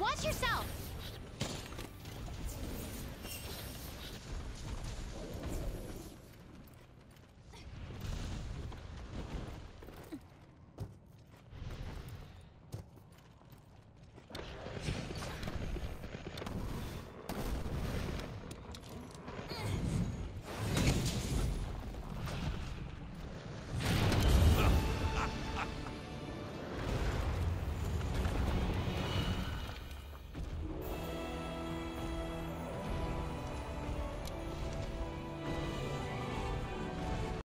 Watch yourself!